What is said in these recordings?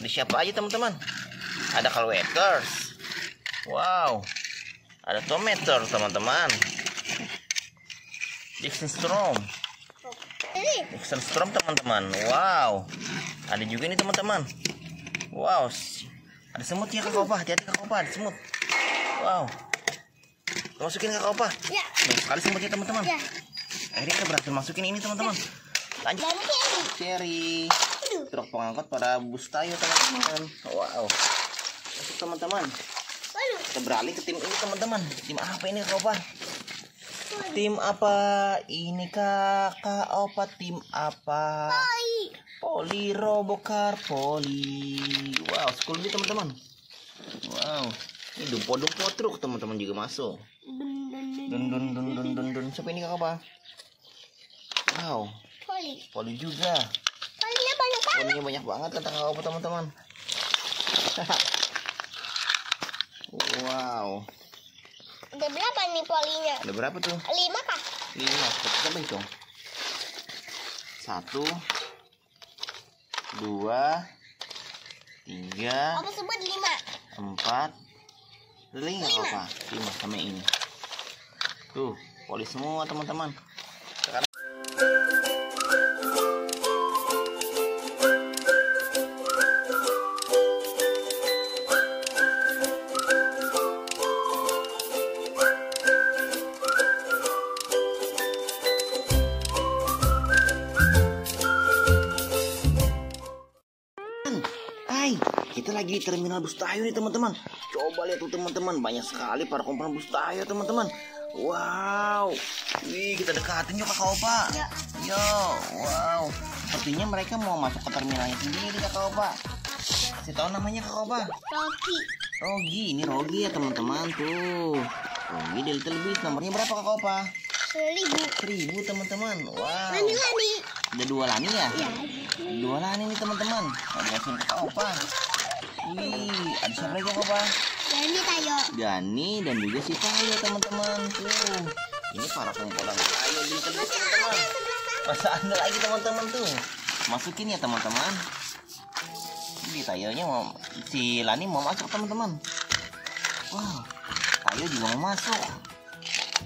Ada siapa aja teman-teman? Ada Calwakers. Wow. Ada Tomater teman-teman. Dixon Storm. Ini. Dixon Storm teman-teman. Wow. Ada juga nih teman-teman. Wow. Ada semut ya Kak Opa. Hati-hati Kak Opa, ada semut. Wow. Masukin Kak Opa. Ya. Banyak sekali semutnya teman-teman. Ya. Akhirnya kita berhasil masukin ini teman-teman. Lanjut. Dan ini. Cherry. Truk pengangkut pada bus tayo teman-teman. Wow. Masuk teman-teman. Kita beralih ke tim ini teman-teman. Tim apa ini Kak Opa? Tim apa ini kakak Opa? Tim apa? Poli Robokar Poli. Wow, school ini teman-teman. Wow. Ini dumpo-dumpo truk teman-teman juga masuk. Dun, dun, dun. Dun dun dun. Siapa ini kakak apa? Wow, Poli. Poli juga. Polinya banyak banget. Kata kakak apa teman-teman. wow. Ada berapa nih polinya? Ada berapa tuh? Lima kah? Lima. Coba hitung. Satu, dua, tiga, Apa sebut lima? empat, Lima. apa? Lima sama ini. Tuh, poli semua teman-teman. Di terminal bus Tayo nih teman-teman. Coba lihat tuh teman-teman, banyak sekali para komponen bus Tayo teman-teman. Wow, wih kita dekatin yuk kakak Opa. Ya. Yo, wow. Sepertinya mereka mau masuk ke terminalnya sendiri kakak Opa. Kasih tahu namanya kakak Opa. Rocky. Rogi, ini Rogi ya teman-teman tuh. Rogi dari Beast, nomornya berapa kakak Opa? Seribu. Seribu teman-teman. Wow. Lani lani. Ada dua lani ya? Ya. Dua lani nih teman-teman. Ada langsung ke Opa. Wih, ada siapa lagi Kak Opa? Lani tayo. Gani dan juga si Tayo teman-teman. Tuh. Ini para komponen Tayo di teman teman. Masa ada lagi teman-teman tuh. Masukin ya teman-teman. Ini Tayonya mau si Lani mau masuk teman-teman. Wow. Tayo juga mau masuk.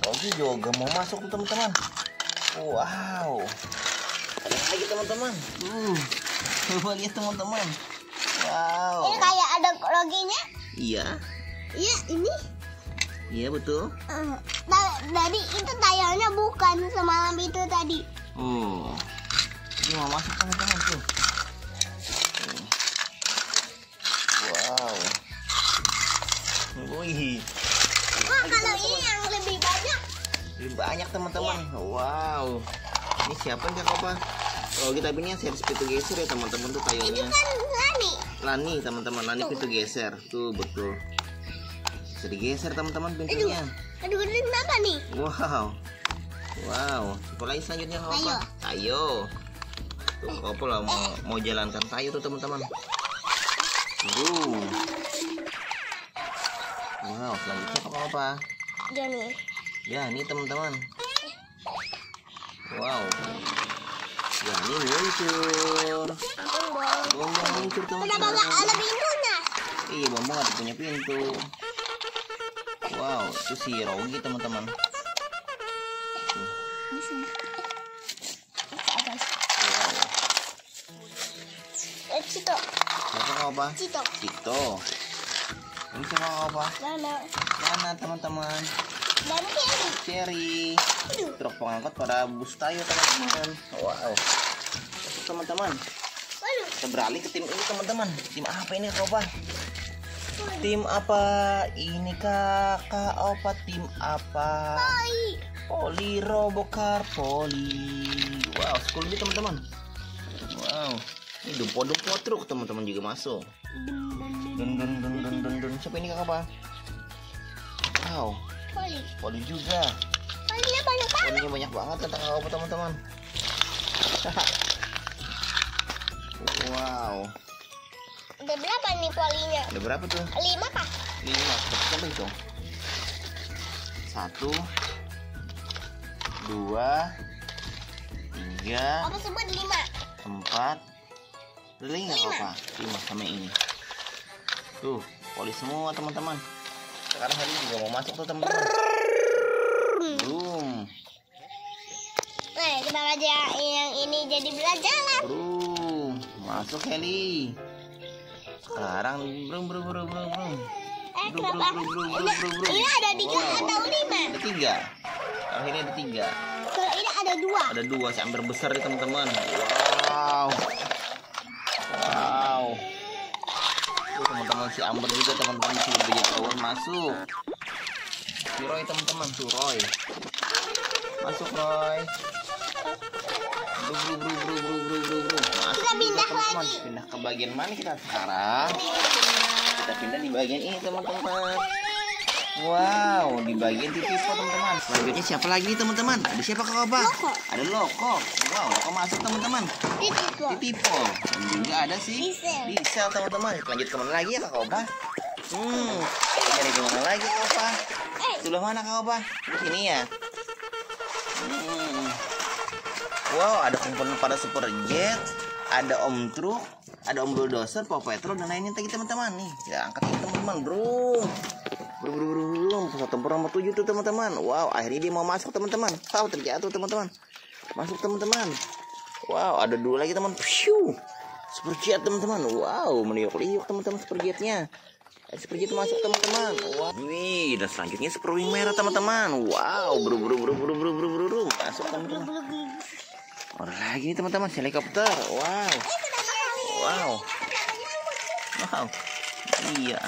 Rogi juga mau masuk teman-teman. Wow. Ada lagi teman-teman. Uh. Coba lihat teman-teman. Wow. Ini kayak ada loginya. Iya. Iya ini. Iya betul. Da- dari itu tayonya bukan semalam itu tadi. Oh. Ini mau masuk teman-teman tuh. Tuh. Wow. Wih. Wah kalau ini yang lebih banyak. Lebih banyak teman-teman. Wow. Ini siapa nih Kak Opa? Oh kita ini seri pintu geser ya teman-teman tuh Itu tayonya. kan Lani. Teman-teman, Lani pintu geser. Tuh betul. Bisa digeser teman-teman pintunya. Aduh ini kenapa nih? Wow. Wow. Siapa lagi selanjutnya Kak Opa? Tayo. Tuh Kak Opa lah mau, mau jalankan tayo tuh teman-teman. Wow, selanjutnya Opa. Dia nih. Ya, ini teman-teman. Wow. Ya, ini muncul. Bongbong. Bongbong Kenapa teman-teman. nggak ada pintunya? Iya, Bongbong ada punya pintu. Wow, itu si Rogi teman-teman. Tuh, Di sini. Eh, Cito. Siapa Opa? Cito. Tito. Ini siapa Kak Opa? Mana? Mana teman-teman? Dan. Cherry. Aduh. Truk pengangkut pada bus tayo teman-teman. Wow. Teman-teman. Kita beralih ke tim ini teman-teman. Tim apa ini Opa? Tim apa ini kakak Opa? Tim apa? Poli Robokar Poli. Wow, school ini teman-teman. Wow. Ini dumpo-dumpo truk teman-teman juga masuk. Dun dun dun dun dun dun. Siapa ini kakak apa? Wow, Poli. Poli juga. Polinya banyak banget. Polinya banyak banget kata kakak apa teman-teman. wow. Ada berapa nih polinya? Ada berapa tuh? Lima kah? Lima. Coba hitung. Satu, dua, tiga, Apa sebut lima? empat, nggak apa? Lima sama ini. Tuh, polis semua teman-teman. Sekarang Heli juga mau masuk tuh teman-teman. Belum, Eh, kenapa aja yang ini jadi belajar? belum. Masuk Heli. Sekarang belum, belum, belum, belum, belum. Eh, Bro, kenapa? bro, bro, Ini, bro, bro. ini ada tiga Wow. atau lima? Ada tiga. Kalau ini ada tiga. Kalau ini ada dua. Ada dua si Amber besar nih teman-teman. Wow. Wow. Tuh teman-teman si Amber juga teman-teman si Bridget Owen masuk. Si Roy teman-teman tuh Roy. Masuk Roy. Bru bru bru bru bru bru pindah teman-teman. lagi. Pindah ke bagian mana kita sekarang? Kita pindah di bagian ini teman-teman. Wow, di bagian TV teman-teman. Selanjutnya siapa lagi nih teman-teman? Ada siapa kak Oba? Loko. Ada Loko. Wow, Loko masuk teman-teman. Titik Di Tipo. Dan juga ada si Diesel. Diesel teman-teman. Lanjut ke mana lagi ya kak Oba? Hmm, cari ke mana lagi kak Oba? Eh, Sebelah mana kak Oba? Di sini ya. Hmm. Wow, ada komponen pada Super Jet, ada Om Truk, ada Om Bulldozer, Paw Patrol dan lainnya tadi teman-teman nih. Kita angkat teman-teman, bro. Bro, bro, bro, pesawat tempur nomor 7 tuh teman-teman. Wow, akhirnya dia mau masuk teman-teman. Wow, terjatuh teman-teman. Masuk teman-teman. Wow, ada dua lagi teman. Phew. Super Jet teman-teman. Wow, meliuk-liuk teman-teman Super Jetnya. Eh, Super Jet masuk teman-teman. Wow. Wih, dan selanjutnya Super Wing merah teman-teman. Wow, bro, bro, bro, bro, bro, bro, bro, bro. Masuk teman-teman. Orang lagi nih teman-teman, helikopter. Wow. Wow. Wow. Iya.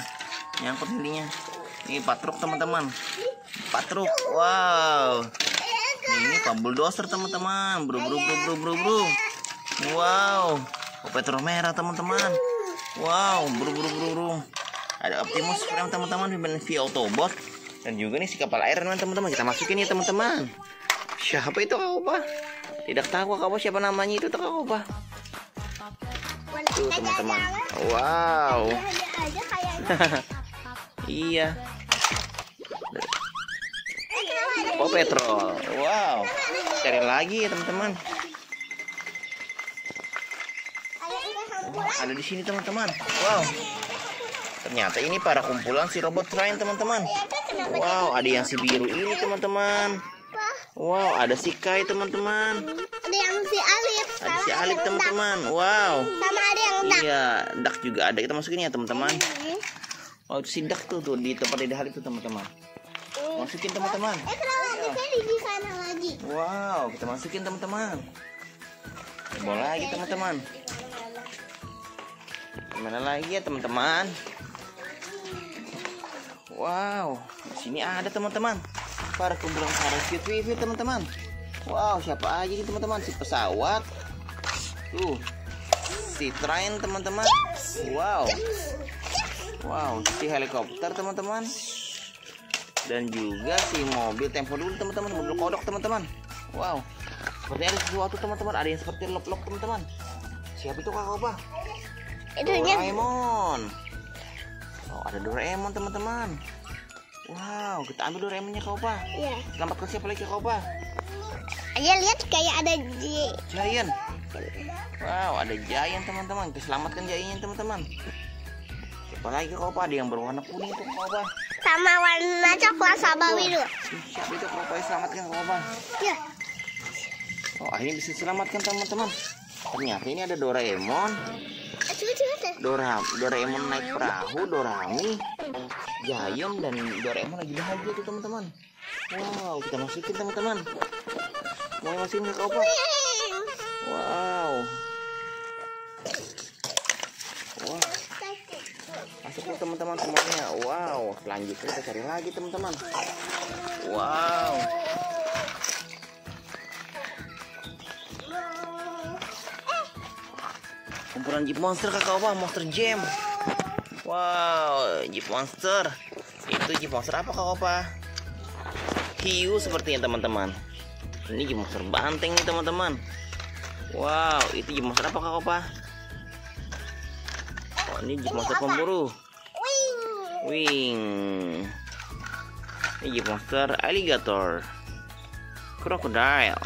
Nyangkut helinya. Ini patruk teman-teman. Patruk. Wow. Ini Pak Bulldozer teman-teman. Bro bro bro bro bro bro. Wow. Petro merah teman-teman. Wow, bro bro bro bro. Ada Optimus Prime teman-teman Autobot dan juga nih si kapal Man teman-teman. Kita masukin ya teman-teman. Siapa itu Kak Opa? Tidak tahu Kak Opa siapa namanya itu Kak Opa. Tuh teman-teman. Wow. Iya. Oh petrol. Wow. Cari lagi ya teman-teman. Ada di sini teman-teman. Wow. Ternyata ini para kumpulan si robot train teman-teman. Wow, ada yang si biru ini teman-teman. Wow, ada si Kai teman-teman. Ada yang si Alif. Ada si Alif teman-teman. Wow. Sama ada yang dak. Iya, dak juga ada. Kita masukin ya teman-teman. Oh, itu si dak tuh tuh di tempat di Halif tuh teman-teman. Masukin teman-teman. Eh kenapa Sally di sana lagi? Wow, kita masukin teman-teman. Bola lagi teman-teman. Gimana lagi ya teman-teman? Wow, di sini ada teman-teman. Para kumpulan parachute TV teman-teman. Wow, siapa aja nih teman-teman? Si pesawat. Tuh. Si train teman-teman. Wow. Wow, si helikopter teman-teman. Dan juga si mobil tempo dulu teman-teman, mobil kodok teman-teman. Wow. Seperti ada sesuatu teman-teman, ada yang seperti lop-lop teman-teman. Siapa itu kakak apa? Itu nya Doraemon. Oh, ada Doraemon teman-teman. Wow, kita ambil Doraemonnya kau apa? Iya. Selamatkan siapa lagi kau apa? Aja lihat kayak ada di Giant. Wow, ada Giant teman-teman. Kita selamatkan Giant teman-teman. Siapa lagi kau apa? Ada yang berwarna kuning itu kau apa? sama warna coklat sama biru. Siapa itu kau apa? Selamatkan kau apa? Ya. Oh, akhirnya bisa selamatkan teman-teman. Ternyata ini ada Doraemon. Dora, Doraemon naik perahu, Dorami, Giant dan Doraemon lagi bahagia tuh teman-teman. Wow, kita masukin teman-teman. Mau masukin ke apa? Wow. Wah, masuk tuh teman-teman semuanya. Wow, selanjutnya kita cari lagi teman-teman. Wow. Kumpulan Jeep Monster kakak apa? Monster Jam. Wow, Jeep Monster. Itu Jeep Monster apa kakak apa? Hiu sepertinya teman-teman. Ini Jeep Monster banteng nih teman-teman. Wow, itu Jeep Monster apa kakak apa? Oh, ini Jeep Monster pemburu. Wing. Wing. Ini Jeep Monster Alligator. Crocodile.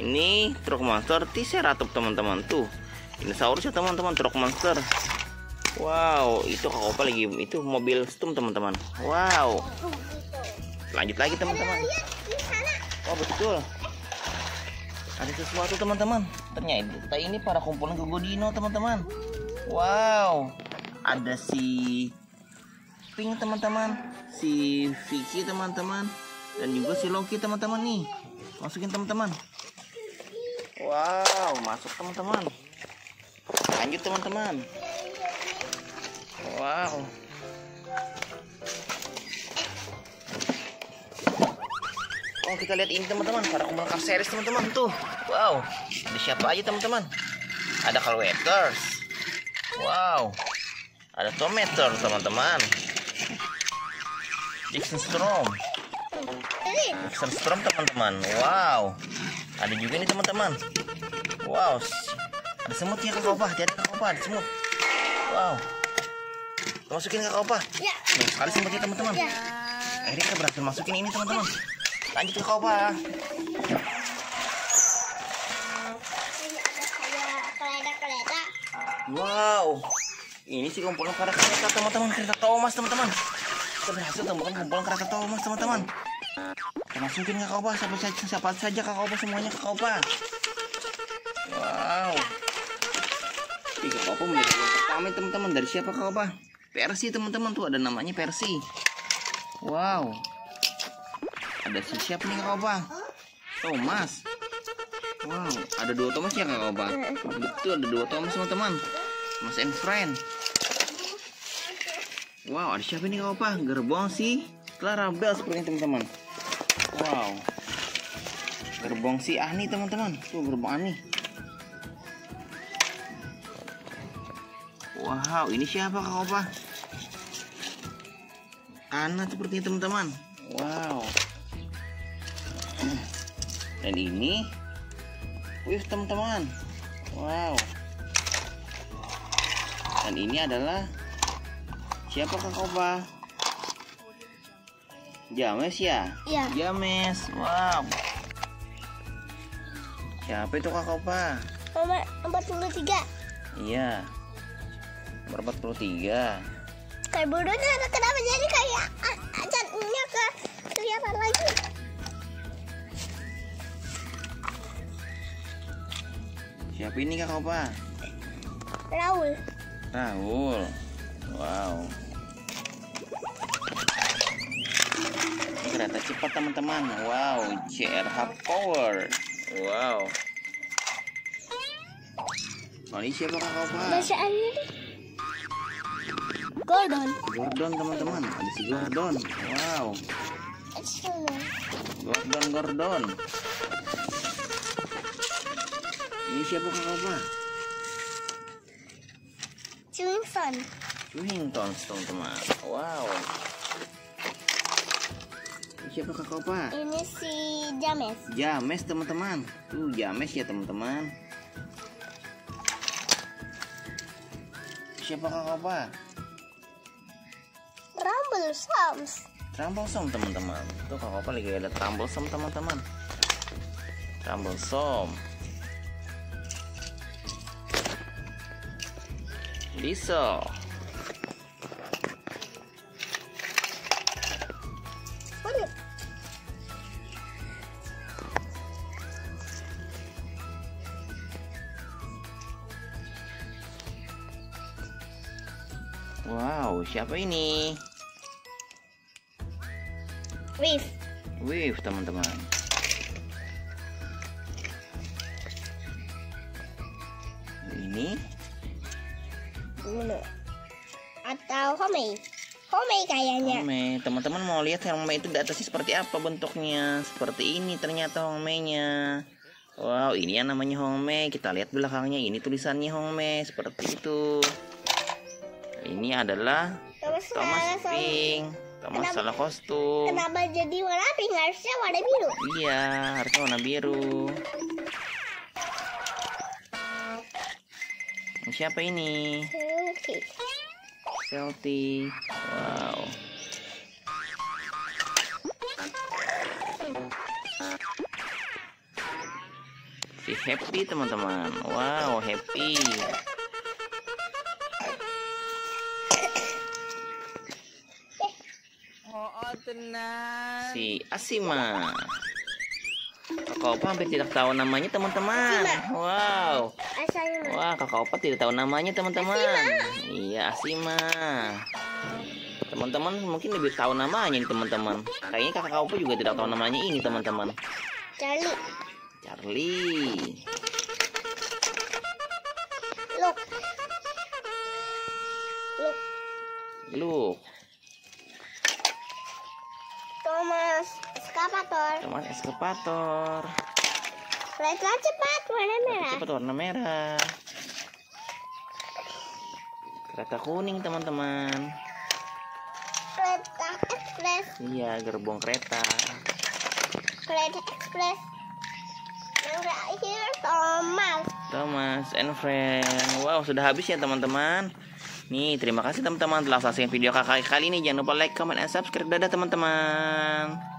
Ini truk monster Triceratops teman-teman tuh. Dinosaurus ya teman-teman, truk monster. Wow, itu Kak Opa lagi itu mobil stum teman-teman. Wow. Lanjut lagi teman-teman. Oh betul. Ada sesuatu teman-teman. Ternyata ini para kumpulan Gogodino teman-teman. Wow. Ada si Pink teman-teman, si Vicky teman-teman, dan juga si Loki teman-teman nih. Masukin teman-teman. Wow, masuk teman-teman. Lanjut teman-teman. Wow. Oh kita lihat ini teman-teman para car series teman-teman tuh. Wow. Ada siapa aja teman-teman? Ada Calwaters. Wow. Ada Tomater teman-teman. Dixon Storm. Dixon Storm teman-teman. Wow. Ada juga nih teman-teman. Wow. Ada semut ya kak Opa. Hati-hati kak Opa. Ada semut. Wow. Kita masukin kak Opa. Ya. Nih, sekali semutnya teman-teman. Ya. Akhirnya kita berhasil masukin ini teman-teman. Lanjut ke Opa. Wow. Ini sih kumpulan kereta kereta teman-teman. Kereta Thomas teman-teman. Kita berhasil temukan kumpulan kereta Thomas teman-teman. Kita masukin ke Opa. Siapa saja, siapa saja ke Opa semuanya ke Opa. Yang pertama teman-teman. Dari siapa Kak Opa? Persi teman-teman tuh ada namanya Persi. Wow. Ada si siapa nih Kak Opa? Thomas. Wow, ada dua Thomas ya Kak Opa? Betul, ada dua Thomas teman-teman. Mas and friend. Wow, ada siapa nih Kak Opa? Gerbong si Clara Bell sepertinya teman-teman. Wow. Gerbong si Ani teman-teman. Tuh gerbong Ani. Wow, ini siapa Kak Opa? Kana sepertinya teman-teman. Wow. Dan ini Wih teman-teman Wow Dan ini adalah Siapa Kak Opa? James ya? Ya. James Wow Siapa itu Kak Opa? Nomor 43. Iya Nomor 43 Kayak bodohnya kenapa jadi kayak jadinya ke kelihatan lagi. Siapa ini Kak Opa? Raul. Raul Wow Ini kereta cepat teman-teman Wow CRH Power Wow Oh ini siapa Kak Opa? Bacaannya nih. Gordon. Gordon teman-teman Ada si Gordon Wow. Gordon Gordon Ini siapa Kak Opa? Swingson. Wingtons teman-teman Wow Ini siapa Kak Opa? Ini si James. James teman-teman Tuh James ya teman-teman Siapa Kak Opa? Rumble Soms. Troublesome teman-teman Tuh Kak Opa lagi ada Troublesome teman-teman Troublesome Diesel Waduh. Wow siapa ini? Wif. Wave teman-teman Ini? Atau Homei. Homei kayaknya. Hongmei. Teman-teman mau lihat Hongmei itu di atasnya seperti apa bentuknya? Seperti ini ternyata Hongmei-nya. Wow, ini yang namanya Hongmei. Kita lihat belakangnya. Ini tulisannya Hongmei seperti itu. Ini adalah Thomas Thomas Pink. Kenapa- salah kostum. Kenapa jadi warna pink? Harusnya warna biru. Iya, harusnya warna biru. Siapa ini? Celtic. Wow. Si Happy teman-teman. Wow, Happy. Si Asima. Kakak Opa hampir tidak tahu namanya teman-teman. Wow. Wah, kakak Opa tidak tahu namanya teman-teman. Iya, Asima. Teman-teman mungkin lebih tahu namanya nih teman-teman. Kayaknya kakak Opa juga tidak tahu namanya ini teman-teman. Charlie. Charlie. Look. Look. Luke. Thomas. Eskapator. Thomas Eskapator. Kereta cepat warna merah. Cepat warna merah. Kereta kuning teman-teman. Kereta ekspres. Iya, gerbong kereta. Kereta ekspres. Yang terakhir Thomas. Thomas and friend. Wow, sudah habis ya teman-teman. Nih, terima kasih teman-teman telah saksikan video kakak kali ini. Jangan lupa like, comment, and subscribe. Dadah teman-teman.